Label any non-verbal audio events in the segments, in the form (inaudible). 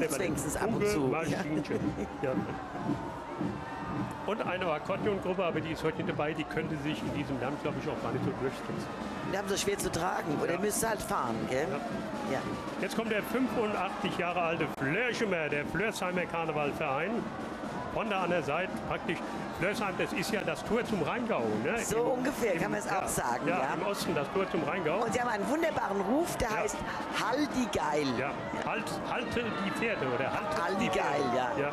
Wenigstens ab und zu. Ja. Und eine Akkordeongruppe, aber die ist heute nicht dabei, die könnte sich in diesem Land, glaube ich, auch gar nicht so durchsetzen. Die haben so schwer zu tragen. Oder Ja. müsst halt fahren, gell? Ja. Jetzt kommt der 85 Jahre alte Flörschemer, der Flörsheimer Karnevalverein. Von da an der Seite praktisch. Flörsheim, das ist ja das Tor zum Rheingau. Ne? So ungefähr kann man es auch sagen, Ja, ja. im Osten das Tor zum Rheingau. Und sie haben einen wunderbaren Ruf, der Ja. heißt Geil. ja, halt, halte die Pferde oder halt Haldi die geil, ja. ja.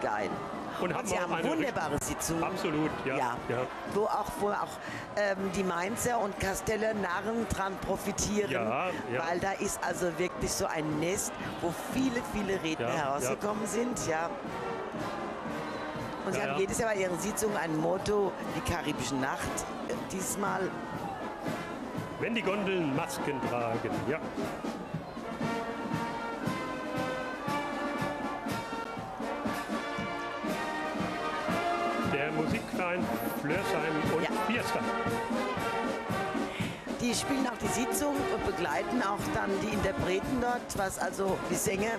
Geil. Und Und, haben sie haben eine wunderbare Sitzungen. Absolut, ja. Ja. ja. Wo auch, wo auch ähm, die Mainzer und Kasteller Narren dran profitieren. Ja, ja. Weil da ist also wirklich so ein Nest, wo viele, viele Redner herausgekommen sind. Ja. Und sie Ja, haben jedes Jahr bei ihren Sitzungen ein Motto, die karibische Nacht. Äh, Diesmal Wenn die Gondeln Masken tragen, ja. Musikverein Flörsheim und Ja. Fiesta. Die spielen auch die Sitzung und begleiten auch dann die Interpreten dort, was also die Sänger,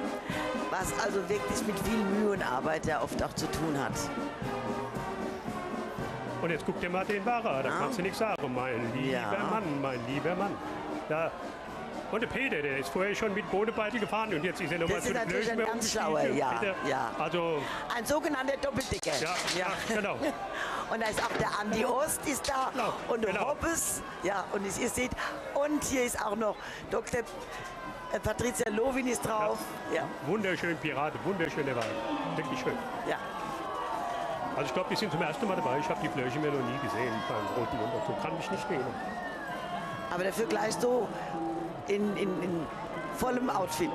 was also wirklich mit viel Mühe und Arbeit ja oft auch zu tun hat. Und jetzt guck dir mal den Wahrer, da Ja. kannst du nichts sagen, mein lieber Ja. Mann, mein lieber Mann. Da. Und der Peter, der ist vorher schon mit Bodebeitel gefahren und jetzt ist er nochmal zu natürlich ein ganz schlauer, ja, ja. Also, Ein sogenannter Doppeldicker. ja, ja. genau. (laughs) Und da ist auch der Andi Ost ist da Genau, und der genau. Hoppes. Ja, und ihr seht, und hier ist auch noch Dr. äh, Patricia Lovin ist drauf. Ja, Wunderschön Pirate, wunderschöne Wahl. Wirklich schön. ja. Also ich glaube, die sind zum ersten Mal dabei. Ich habe die Flöche mir noch nie gesehen beim Roten. So kann mich nicht erinnern. Aber dafür gleich so in, in, in vollem Outfit.